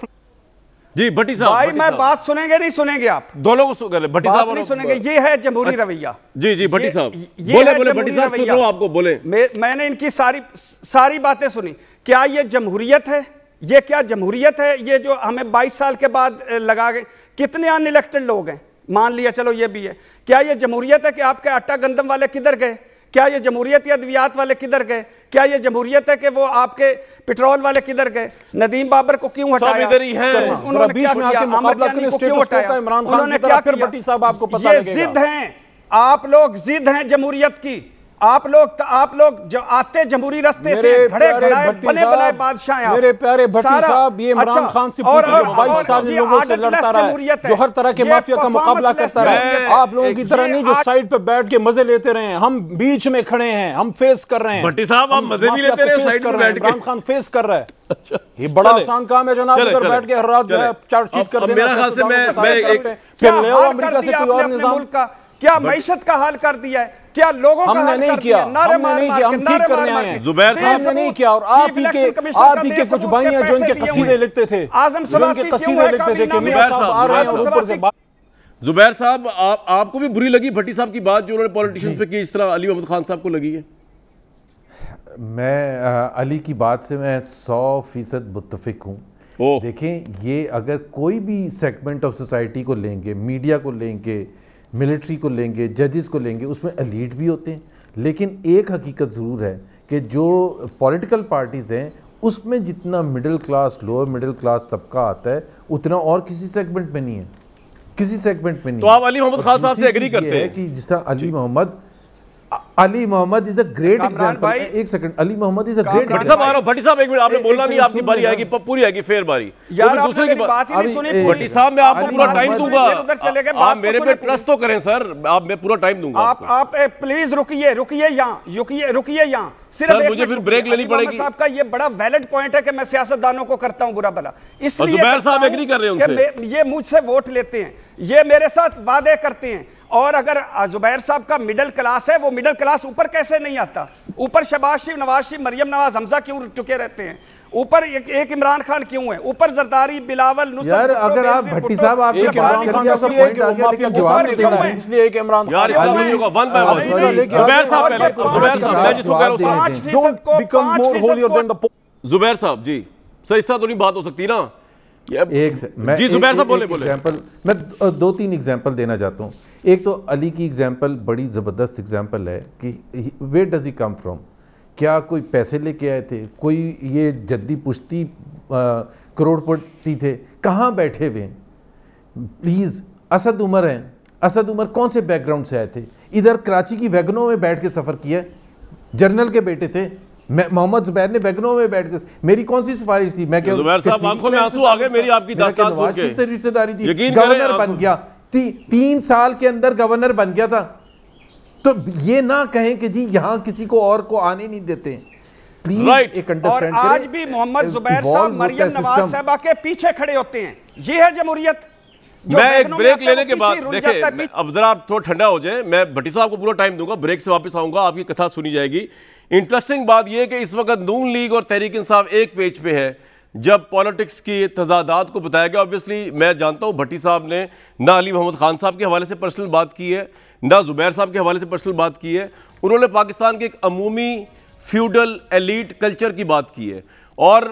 Speaker 1: जी भट्टी साहब
Speaker 6: भाई मैं बात सुनेंगे नहीं सुनेंगे आप?
Speaker 1: दोनों को भट्टी साहब
Speaker 6: नहीं सुनेंगे ये है जमहूरी अच्छा। रवैया।
Speaker 1: जी जी भट्टी साहब। बोले बोले भट्टी साहब सुन रहा हूँ आपको बोले।
Speaker 6: मैंने इनकी सारी सारी बातें सुनी। क्या ये जमहूरियत है? ये क्या जमहूरियत है? ये जो हमें 22 साल के बाद लगा गए कितने अनइलेक्टेड लोग हैं? मान लिया चलो ये भी है। क्या ये जमहूरियत है कि आपके आटा गंदम वाले किधर गए? क्या ये जमहूरियत या अद्वियात वाले किधर गए? क्या ये जमहूरियत है कि वो आपके पेट्रोल वाले किधर गए? नदीम बाबर को क्यों हटाया?
Speaker 1: इधर ही है।
Speaker 6: उन्होंने क्या हटाया? उन्होंने क्या जिद हैं। आप लोग जिद हैं जमहूरियत की। आप लोग आप लोग जो आते जमहूरी रस्ते से खड़े बने बनाए बादशाह
Speaker 5: मेरे प्यारे भट्टी साहब ये इमरान अच्छा, खान से पूछ रहे बाईस साल लोगों से लड़ता रहा है जो हर तरह के माफिया का मुकाबला करता रहा है। आप लोगों की तरह नहीं जो साइड पे बैठ के मज़े लेते रहे हम बीच में खड़े हैं हम फेस कर रहे हैं।
Speaker 1: भट्टी साहब हम मज़े भी लेते रहे साइड
Speaker 5: कर रहे हैं इमरान खान फेस कर रहा है। *laughs* अच्छा। ये बड़ा आसान काम है जनाब इधर बैठ के हर रात जो है चार्जशीट कर
Speaker 1: देना मेरा ख्याल से मैं मैं एक
Speaker 6: फिर ले आओ अमेरिका से कोई और निज़ाम? का? क्या मैशत का हाल कर दिया है? क्या लोगों
Speaker 5: हमने का नहीं किया हमने नहीं किया हम ठीक करने आए हैं।
Speaker 1: जुबैर साहब
Speaker 5: ने नहीं किया और आप ही के आप ही के कुछ भाई हैं जो इनके कसीदे लिखते थे
Speaker 6: आज़म
Speaker 5: जो इनके कसीदे लिखते थे कि मियाँ साहब? आ रहे हैं ऊपर से
Speaker 1: जुबैर साहब आप आपको भी बुरी लगी भट्टी साहब की बात जो उन्होंने पॉलिटिशियंस पे की इस तरह अली मोहम्मद खान साहब को लगी है?
Speaker 4: मैं आ, अली की बात से मैं सौ फ़ीसद मुतफिक हूँ। देखें ये अगर कोई भी सेगमेंट ऑफ़ सोसाइटी को लेंगे मीडिया को लेंगे मिलिट्री को लेंगे जजेस को लेंगे उसमें एलीट भी होते हैं। लेकिन एक हकीकत ज़रूर है कि जो पॉलिटिकल पार्टीज़ हैं उसमें जितना middle class lower middle class तबका आता है उतना और किसी सेगमेंट में नहीं है। किसी सेगमेंट में नहीं
Speaker 1: तो आप अली मोहम्मद खान साहब से एग्री करते हैं।
Speaker 4: कि जिस तरह Ali Mohammad Ali Mohammad is a great example एक second Ali Mohammad is a great
Speaker 1: Bhatti साहब आ रहा भट्टी साहब एक मिनट आपने बोलना नहीं आपकी बारी आएगी पूरी आएगी फेर बारी।
Speaker 6: यार दूसरे की बात ही नहीं सुनी
Speaker 1: भट्टी साहब मैं आपको पूरा टाइम दूँगा। आप मेरे पे ट्रस्ट तो करें सर आप मैं पूरा टाइम दूँगा
Speaker 6: आप आप प्लीज़ रुकिए रुकिए यहाँ रुकिए रुकिए यहाँ।
Speaker 1: सिर्फ़ मुझे फिर ब्रेक लेनी पड़ेगी।
Speaker 6: साहब का ये बड़ा वैलिड पॉइंट है कि मैं सियासतदानों को करता हूँ बुरा भला।
Speaker 1: इसलिए जुबैर साहब एग्री कर रहे हैं
Speaker 6: उनसे। ये मुझसे वोट लेते हैं। ये मेरे साथ वादे करते हैं। और अगर जुबैर साहब का मिडिल क्लास है वो मिडिल क्लास ऊपर कैसे नहीं आता? ऊपर शबाज शरीफ नवाज़ शरीफ मरियम नवाज़ हमजा क्यों चुके रहते हैं? ऊपर एक, एक इमरान खान क्यों है? ऊपर जरदारी बिलावल
Speaker 4: यार अगर आप भट्टी साहब आप एक इमरान खान का पॉइंट आ गया लेकिन जवाब नहीं देना
Speaker 5: इसलिए एक इमरान
Speaker 1: यार वन बाय वन जुबैर साहब पहले जुबैर साहब मैं जिसको कह रहा हूँ
Speaker 5: don't become more holier than the
Speaker 1: Zubair साहब जी। सर इस तरह तो नहीं बात हो सकती ना।
Speaker 4: एक मैं जी जुबैर साहब बोले बोले। एग्जांपल मैं दो तीन एग्जांपल देना चाहता हूँ। एक तो अली की एग्जांपल बड़ी ज़बरदस्त एग्जांपल है कि where does he come from क्या कोई पैसे लेके आए थे? कोई ये जद्दी पुश्ती करोड़पति थे? कहाँ बैठे हुए प्लीज़ असद उमर हैं। असद उमर कौन से बैकग्राउंड से आए थे? इधर कराची की वैगनों में बैठ के सफ़र किया जर्नल के बेटे थे। मोहम्मद जुबैर ने वैगनों में बैठ कर मेरी कौन सी सिफारिश थी? मैं
Speaker 1: साहब आँखों में आँसू आ गए मेरी आपकी दास्तान सुन के।
Speaker 4: से रिश्तेदारी थी। गवर्नर बन गया। ती, तीन साल के अंदर गवर्नर बन गया था। तो ये ना कहें कि जी यहाँ किसी को और को आने नहीं देते।
Speaker 6: Please right. एक अंडरस्टैंड करें। आज भी मोहम्मद जुबैर साहब मरियम नवाज़ साहबा के पीछे खड़े होते हैं। ये है जमहूरियत।
Speaker 1: मैं एक ब्रेक लेने के बाद देखिए अब जरा आप थोड़ा ठंडा हो जाए मैं भट्टी साहब को पूरा टाइम दूँगा ब्रेक से वापस आऊँगा आपकी कथा सुनी जाएगी। इंटरेस्टिंग बात यह कि इस वक्त नून लीग और तहरीक इंसाफ एक पेज पे है। जब पॉलिटिक्स की तजादात को बताया गया ऑब्वियसली मैं जानता हूँ भट्टी साहब ने, ना अली मोहम्मद खान साहब के हवाले से पर्सनल बात की है, ना जुबैर साहब के हवाले से पर्सनल बात की है। उन्होंने पाकिस्तान के एक अमूमी फ्यूडल एलिट कल्चर की बात की है। और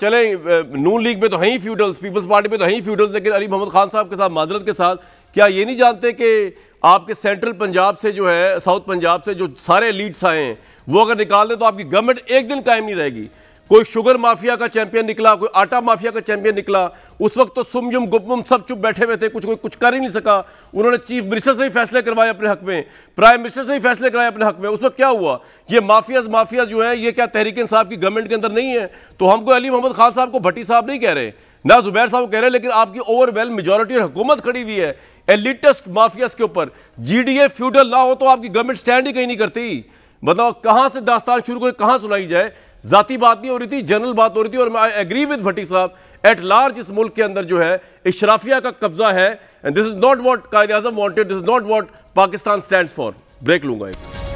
Speaker 1: चले नून लीग में तो हैं ही फ्यूडल्स पीपल्स पार्टी में तो हैं ही फ्यूडल्स लेकिन अली मोहम्मद खान साहब के साथ, माजरत के साथ, क्या ये नहीं जानते कि आपके सेंट्रल पंजाब से जो है, साउथ पंजाब से जो सारे लीड्स आए हैं, वो अगर निकाल दें तो आपकी गवर्नमेंट एक दिन कायम नहीं रहेगी। कोई शुगर माफिया का चैंपियन निकला, कोई आटा माफिया का चैंपियन निकला, उस वक्त तो सुमजुम, गुपमुम सब चुप बैठे हुए थे, कुछ कोई कुछ कर ही नहीं सका। उन्होंने चीफ मिनिस्टर से ही फैसले करवाए अपने हक में, प्राइम मिनिस्टर से ही फैसले कराए अपने हक में। उस वक्त क्या हुआ? ये माफियाज माफियाज जो है, ये क्या तहरीक इंसाफ की गवर्नमेंट के अंदर नहीं है? तो हमको अली मोहम्मद खान साहब को भट्टी साहब नहीं कह रहे। ना जुबैर साहब कह रहे हैं, लेकिन आपकी ओवरवेल मेजोरिटी और हुकूमत खड़ी हुई है। एलिटस्ट माफियाज के ऊपर। जीडीए फ्यूडल ना हो तो आपकी गवर्नमेंट स्टैंड ही कहीं नहीं करती। मतलब कहाँ से दास्तान शुरू कर, कहाँ सुनाई जाए? जाती बात नहीं हो रही थी जनरल बात हो रही थी, और मैं एग्री विद भट्टी साहब एट लार्ज इस मुल्क के अंदर जो है, इशराफिया का कब्जा है। And this is not what Quaid Azam wanted this is not what Pakistan stand for break लूँगा एक।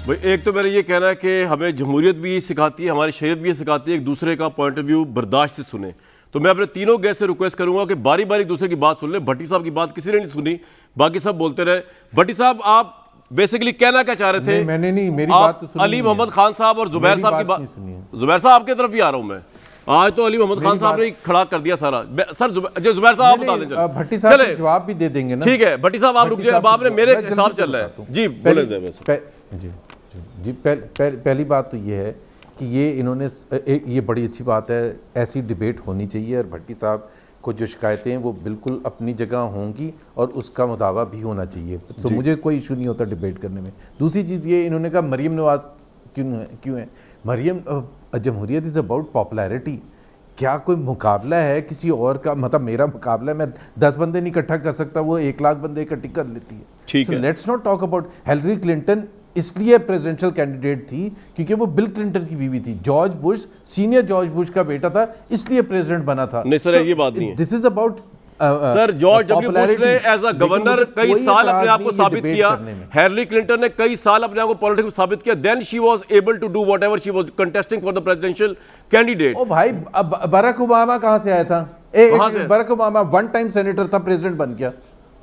Speaker 1: भाई एक तो मेरा ये कहना है कि हमें जमहूरियत भी सिखाती है हमारी शरीयत भी सिखाती है एक दूसरे का पॉइंट ऑफ़ व्यू बर्दाश्त से सुने। तो मैं अपने तीनों गेस्ट से रिक्वेस्ट करूँगा कि बारी बारी दूसरे की बात सुन ले। भट्टी साहब की बात किसी ने नहीं सुनी बाकी सब बोलते रहे। भट्टी साहब आप बेसिकली कहना क्या चाह रहे थे?
Speaker 4: मैंने नहीं मेरी बात तो सुनी
Speaker 1: अली मोहम्मद खान साहब और जुबैर साहब की बात जुबैर साहब आपकी तरफ़ भी आ रहा हूँ मैं। आज तो अली मोहम्मद खान साहब ने खड़ा कर दिया सारा। सर जुबैर साहब आप बता दें
Speaker 4: भट्टी साहब जवाब भी दे देंगे
Speaker 1: ठीक है भट्टी साहब आप रुक जाए। अब आपने मेरे हिसाब चल रहा है। जी बोले
Speaker 4: जी। जी पह, पह, पहली बात तो ये है कि ये इन्होंने ये बड़ी अच्छी बात है ऐसी डिबेट होनी चाहिए और भट्टी साहब को जो शिकायतें हैं वो बिल्कुल अपनी जगह होंगी और उसका मुदावा भी होना चाहिए। तो मुझे कोई इशू नहीं होता डिबेट करने में। दूसरी चीज़ ये इन्होंने कहा मरीम नवाज़ क्यों है क्यों है? मरीम जमहूरियत इज़ अबाउट पॉपुलैरिटी। क्या कोई मुकाबला है किसी और का? मतलब मेरा मुकाबला मैं दस बंदे नहीं इकट्ठा कर सकता वो एक लाख बंदे इकट्ठी कर लेती है।
Speaker 1: है।
Speaker 4: Let's not talk about Hillary Clinton इसलिए प्रेसिडेंशियल कैंडिडेट थी क्योंकि वो बिल क्लिंटन की बीवी थी। George Bush senior George Bush का बेटा था इसलिए प्रेसिडेंट बना था।
Speaker 1: नहीं सर so, ये बात नहीं
Speaker 4: this is about
Speaker 1: sir George W Bush ने एज अ गवर्नर कई साल अपने आप को साबित किया। हैरली क्लिंटन ने कई साल अपने आप को पॉलिटिक्स में साबित किया। Then she was able to do whatever she was contesting for the presidential candidate
Speaker 4: ओ भाई बराक ओबामा कहाँ से आया था? ए, Barack Obama one time senator था प्रेसिडेंट बन गया।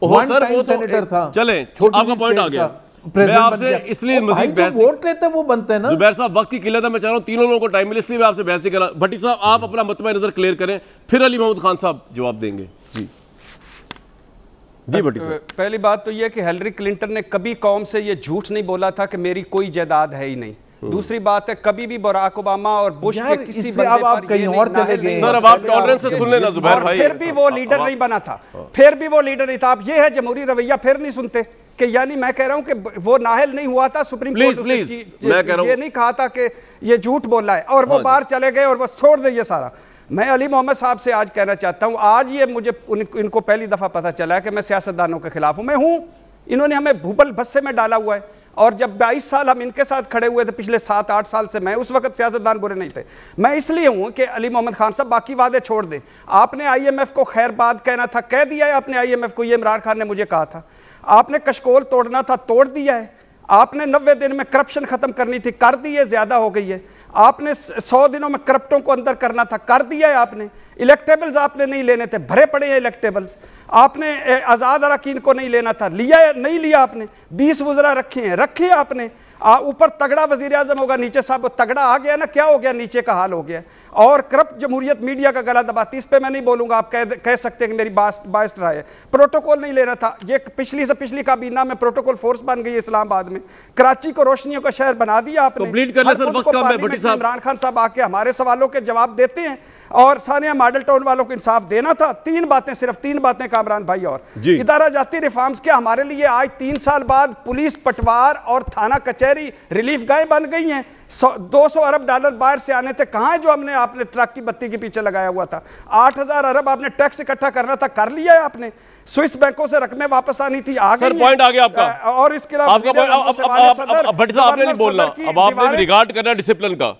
Speaker 1: वन टाइम सेनेटर था चले आपका पॉइंट आ गया मैं आपसे इसलिए मजीद बहस
Speaker 4: वोट लेते हैं वो बनते हैं ना।
Speaker 1: जुबैर साहब वक्त की किल्लत है मैं चाह रहा हूँ तीनों लोगों को टाइम मिले इसलिए मैं आपसे बहस नहीं कर रहा। भट्टी साहब आप अपना मतबा नज़र क्लियर करें। फिर अली मोहम्मद खान साहब जवाब देंगे। जी। जी भट्टी साहब।
Speaker 6: पहली बात तो यह कि हेलरी क्लिंटन ने कभी कौम से ये झूठ नहीं बोला था कि मेरी कोई जायदाद है ही नहीं। हम्म। दूसरी बात है कभी भी बराक ओबामा और बुश के किसी बंदे
Speaker 4: अब आप कहीं और चले गए।
Speaker 1: सर अब आप टॉलरेंस से सुन लेना जुबैर भाई।
Speaker 6: फिर भी वो लीडर नहीं बना था। फिर भी वो लीडर नहीं था। आप ये है जमहूरी रवैया फिर नहीं सुनते। कि यानी मैं कह रहा हूँ कि वो नाहल नहीं हुआ था सुप्रीम
Speaker 1: कोर्ट प्लीज़ मैं कह रहा
Speaker 6: हूँ ये नहीं कहा था कि ये झूठ बोला है। और वो हाँ बाहर चले गए और बस छोड़ दे ये सारा। मैं अली मोहम्मद साहब से आज कहना चाहता हूँ आज ये मुझे इनको पहली दफ़ा पता चला है कि मैं सियासतदानों के खिलाफ हूँ। मैं हूँ इन्होंने हमें भूपल भस्से में डाला हुआ है। और जब 22 साल हम इनके साथ खड़े हुए थे पिछले सात आठ साल से मैं उस वक्त सियासतदान बुरे नहीं थे। मैं इसलिए हूँ कि अली मोहम्मद खान साहब बाकी वादे छोड़ दें। आपने आईएमएफ को खैर बात कहना था कह दिया है आपने आईएमएफ को ये इमरान खान ने मुझे कहा था। आपने कशकोल तोड़ना था, तोड़ दिया है। आपने नब्बे दिन में करप्शन खत्म करनी थी, कर दी है, ज़्यादा हो गई है। आपने सौ दिनों में करप्टों को अंदर करना था, कर दिया है आपने। इलेक्टेबल्स आपने नहीं लेने थे, भरे पड़े हैं इलेक्टेबल्स। आपने आज़ाद अरकिन को नहीं लेना था, लिया नहीं लिया आपने। बीस वजरा रखे हैं, रखे आपने। ऊपर तगड़ा वज़ीर आज़म होगा नीचे साहब तगड़ा आ गया ना क्या हो गया? नीचे का हाल हो गया। और करप्ट जमहूरियत मीडिया का गला दबाती इस पर मैं नहीं बोलूँगा आप कह कह सकते हैं कि मेरी बास रहा है। प्रोटोकॉल नहीं लेना था। ये पिछली से पिछली काबीना में प्रोटोकॉल फोर्स बन गई इस्लामाबाद में। कराची को रोशनियों का शहर बना दिया आपने।
Speaker 1: तो
Speaker 6: इमरान खान साहब आके हमारे सवालों के जवाब देते हैं और सानिया मॉडल टाउन वालों को इंसाफ देना था। तीन बातें सिर्फ़ तीन बातें कामरान भाई और। इदारा जाती रिफॉर्म्स के हमारे लिए आज तीन साल बाद पुलिस पटवार और थाना कचहरी रिलीफ गाय बन गई हैं। दो सौ अरब डॉलर बाहर से आने थे। कहाँ जो हमने आपने ट्रक की बत्ती के पीछे लगाया हुआ था? आठ हज़ार अरब आपने टैक्स इकट्ठा करना था कर लिया है आपने। स्विस बैंकों से रकमें वापस आनी थी आ
Speaker 1: गई पॉइंट आ गया आपका।
Speaker 6: और इसके अलावा
Speaker 1: आपने नहीं बोलना अब आपने रिगार्ड करना डिसिप्लिन का।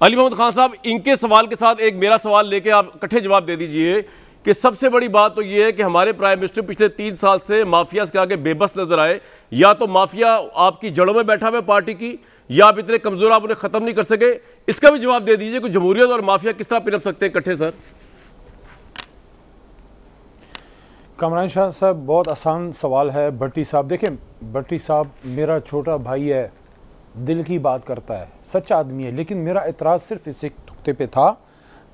Speaker 1: अली मोहम्मद खान साहब इनके सवाल के साथ एक मेरा सवाल लेके आप इकट्ठे जवाब दे दीजिए। कि सबसे बड़ी बात तो ये है कि हमारे प्राइम मिनिस्टर पिछले तीन साल से माफिया के आगे बेबस नज़र आए। या तो माफिया आपकी जड़ों में बैठा हुआ पार्टी की, या आप इतने कमज़ोर आप उन्हें खत्म नहीं कर सके। इसका भी जवाब दे दीजिए कि जमहूरियत और माफिया किस तरह पिनप सकते हैं इकट्ठे, सर?
Speaker 5: कमरान शाह साहब, बहुत आसान सवाल है, भट्टी साहब। देखें भट्टी साहब मेरा छोटा भाई है, दिल की बात करता है, सच्चा आदमी है, लेकिन मेरा एतराज़ सिर्फ़ इस नुकते पे था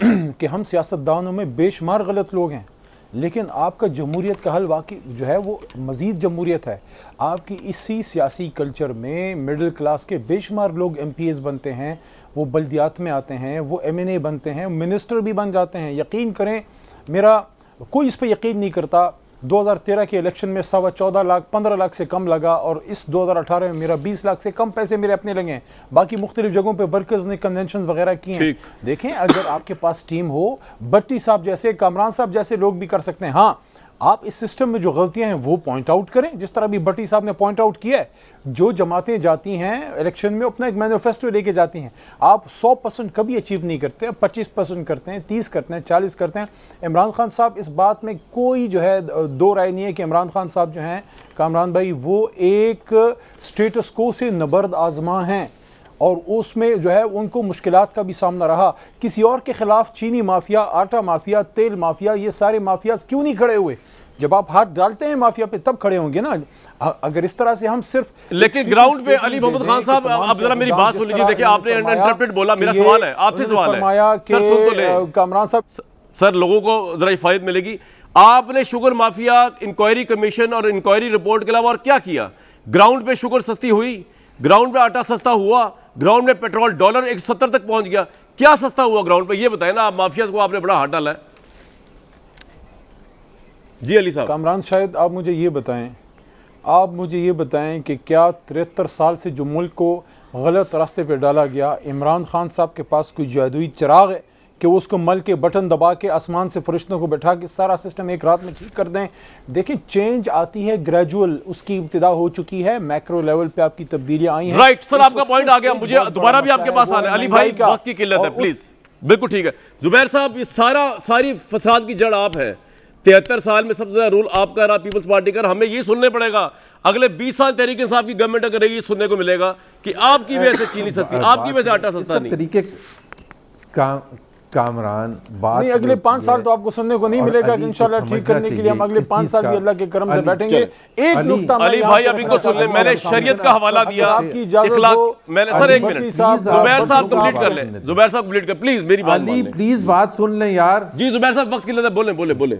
Speaker 5: कि हम सियासतदानों में बेशुमार गलत लोग हैं। लेकिन आपका जमहूरीत का हल वाकई जो है वो मज़ीद जमहूरीत है। आपकी इसी सियासी कल्चर में मिडिल क्लास के बेशुमार लोग एम पी एस बनते हैं, वो बल्दियात में आते हैं, वो एम एन ए बनते हैं, मिनिस्टर भी बन जाते हैं। यकीन करें, मेरा कोई इस पर यकीन नहीं करता 2013 के इलेक्शन में सवा चौदह लाख पंद्रह लाख से कम लगा और इस 2018 में मेरा 20 लाख से कम पैसे मेरे अपने लगे हैं। बाकी मुख्तलिफ़ जगहों पे वर्कर्स ने कन्वेंशन वगैरह किए हैं। देखें अगर आपके पास टीम हो बट्टी साहब जैसे कामरान साहब जैसे लोग भी कर सकते हैं। हाँ आप इस सिस्टम में जो गलतियाँ हैं, वो पॉइंट आउट करें। जिस तरह भी भट्टी साहब ने पॉइंट आउट किया है, जो जमातें जाती हैं इलेक्शन में अपना एक मैनिफेस्टो लेके जाती हैं। आप 100 परसेंट कभी अचीव नहीं करते 25 परसेंट करते हैं 30 करते हैं 40 करते हैं। इमरान खान साहब, इस बात में कोई जो है दो राय नहीं है कि इमरान खान साहब जो हैं, कामरान भाई, वो एक स्टेटस को से नबर्द आजमा हैं। और उसमें जो है उनको मुश्किल का भी सामना रहा। किसी और के खिलाफ चीनी माफिया आटा माफिया तेल माफिया ये सारे माफिया क्यों नहीं खड़े हुए? जब आप हाथ डालते हैं माफिया पे तब खड़े होंगे ना। अगर इस तरह से हम सिर्फ़
Speaker 1: लेकिन ग्राउंड पे अली मोहम्मद खान साहब अब जरा मेरी बात सुन लीजिए देखिए आपने इंटरप्रेट बोला मेरा सवाल है आपसे सवाल है। सर सुन तो ले।
Speaker 5: कामरान साहब
Speaker 1: सर लोगों को जरा हिफायत मिलेगी। आपने शुगर माफिया इंक्वायरी कमीशन और इंक्वायरी रिपोर्ट के अलावा और क्या किया? ग्राउंड पे शुगर सस्ती हुई ग्राउंड पे आटा सस्ता हुआ, ग्राउंड में पेट्रोल डॉलर एक सत्तर तक पहुँच गया। क्या सस्ता हुआ ग्राउंड पे? ये बताए ना, आप माफिया को आपने बड़ा हाथ डाला है। जी अली साहब।
Speaker 5: कामरान, शायद आप मुझे ये बताएँ, आप मुझे ये बताएँ कि क्या तिहत्तर साल से जो मुल्क को गलत रास्ते पर डाला गया? इमरान खान साहब के पास कोई जादुई चिराग है? कि वो उसको मल के बटन दबा के आसमान से फरिश्तों को बैठा के सारा सिस्टम एक रात में ठीक कर दें। देखिए चेंज आती है ग्रेजुअल उसकी इब्तदा हो चुकी है मैक्रो लेवल पे आपकी तब्दीलियाँ आई हैं।
Speaker 1: राइट सर आपका पॉइंट आ गया मुझे दोबारा भी आपके पास आना अली भाई वक्त की किल्लत है प्लीज़ बिल्कुल ठीक है। जुबैर साहब ये सारा सारी फसाद की जड़ आप है। तिहत्तर साल में सबसे ज़्यादा रूल आपका रहा पीपल्स पार्टी का हमें ये सुनने पड़ेगा। अगले 20 साल तहरीक इंसाफ की गवर्नमेंट अगर रही सुनने को मिलेगा कि आपकी वजह से चीनी सस्ती आपकी वजह से आटा सस्ता नहीं।
Speaker 4: तरीके का कामरान बात
Speaker 5: नहीं अगले पाँच साल तो आपको सुनने को नहीं मिलेगा कि इंशाल्लाह ठीक करने के लिए हम अगले पाँच साल भी अल्लाह के करम से बैठेंगे। एक नुकता
Speaker 1: अली भाई अभी को सुन ले मैंने शरीयत का हवाला दिया।
Speaker 5: आपकी इजाज़त
Speaker 1: मैंने सर एक मिनट जुबैर साहब कंप्लीट कर ले। जुबैर साहब कंप्लीट कर प्लीज़ मेरी बात
Speaker 4: अली प्लीज़ बात सुन ले यार।
Speaker 1: जी जुबैर साहब वक्त के लिए बोले बोले बोले।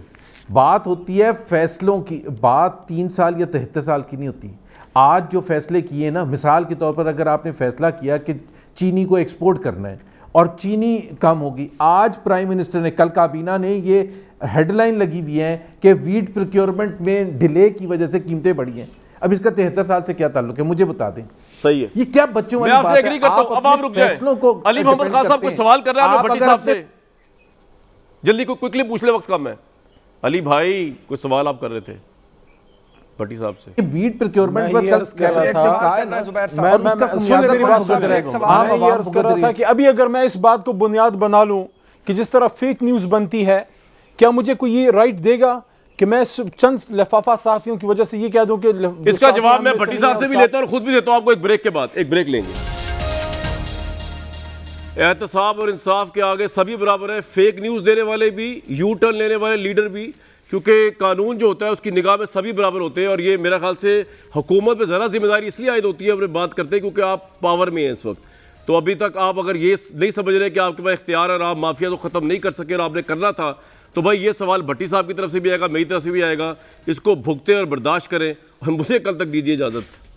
Speaker 4: बात होती है फैसलों की बात तीन साल या तिहत्तर साल की नहीं होती। आज जो फैसले किए ना मिसाल के तौर पर अगर आपने फैसला किया कि चीनी को एक्सपोर्ट करना है और चीनी कम होगी। आज प्राइम मिनिस्टर ने कल काबीना ने ये हेडलाइन लगी हुई है कि वीट प्रोक्योरमेंट में डिले की वजह से कीमतें बढ़ी हैं। अब इसका तिहत्तर साल से क्या ताल्लुक है मुझे बता दें।
Speaker 1: सही है।
Speaker 4: ये क्या बच्चों वाली बात
Speaker 1: है? आप अब आप रुक फैसलों को अली मोहम्मद खान साहब कुछ सवाल कर रहे हैं भट्टी साहब से। जल्दी को क्विकली पूछ ले वक्त कम है। अली भाई कुछ सवाल आप कर रहे थे? भट्टी साहब से।
Speaker 4: वीट प्रोक्योरमेंट पर कल कैबिनेट से कहा है ना?
Speaker 5: मैं आवाम भुगत रही है कि अभी अगर मैं इस बात को बुनियाद बना लूँ कि जिस तरह फेक न्यूज़ बनती है क्या मुझे कोई ये राइट देगा कि मैं चंद लफाफा साथियों की वजह से ये कह दूँ कि
Speaker 1: इसका जवाब मैं भट्टी साहब से भी लेता हूँ और खुद भी देता हूँ। आपको एक ब्रेक के बाद एक ब्रेक लेंगे। एहतसाब और इंसाफ के आगे सभी बराबर है। फेक न्यूज़ देने वाले भी यू टर्न लेने वाले लीडर भी क्योंकि कानून जो होता है, उसकी निगाह में सभी बराबर होते हैं और ये मेरा ख्याल से हुकूमत में ज़्यादा ज़िम्मेदारी इसलिए आयद होती है अपने बात करते हैं क्योंकि आप पावर में हैं इस वक्त। तो अभी तक आप अगर ये नहीं समझ रहे कि आपके पास इख्तियार और आप माफिया तो ख़त्म नहीं कर सके और आपने करना था तो भाई ये सवाल भट्टी साहब की तरफ़ से भी आएगा, मेरी तरफ़ से भी आएगा। इसको भुगते और बर्दाश्त करें और मुझे कल तक दीजिए इजाज़त।